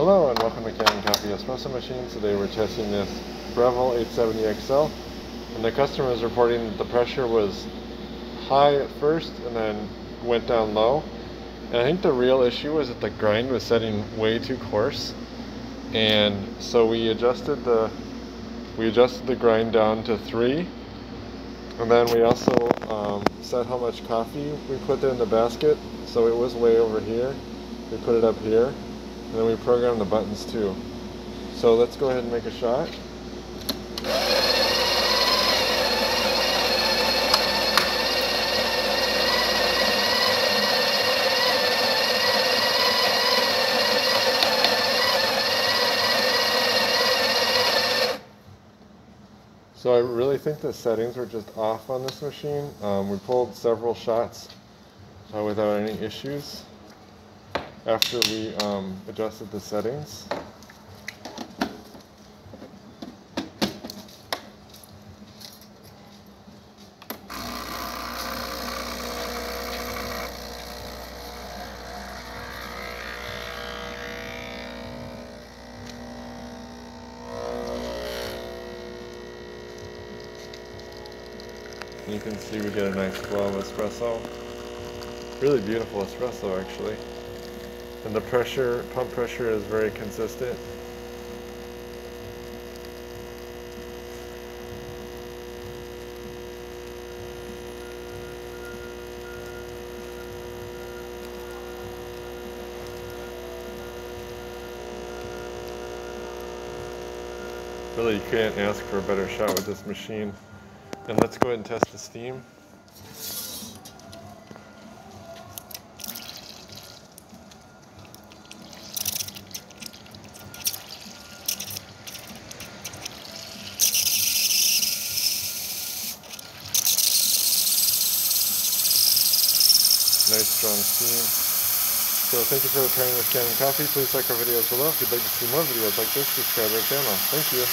Hello and welcome to Kanen Coffee Espresso Machine. Today we're testing this Breville 870XL and the customer is reporting that the pressure was high at first and then went down low. And I think the real issue was that the grind was setting way too coarse and so we adjusted the we adjusted the grind down to 3 and then we also um, set how much coffee we put there in the basket so it was way over here. We put it up here and then we program the buttons too. So let's go ahead and make a shot. So I really think the settings were just off on this machine. Um, we pulled several shots uh, without any issues after we um, adjusted the settings. You can see we get a nice flow of espresso. Really beautiful espresso actually. And the pressure, pump pressure is very consistent. Really, you can't ask for a better shot with this machine. And let's go ahead and test the steam. Nice strong steam. So thank you for pairing with Kanen Coffee. Please like our videos below. If you'd like to see more videos like this, subscribe to our channel. Thank you.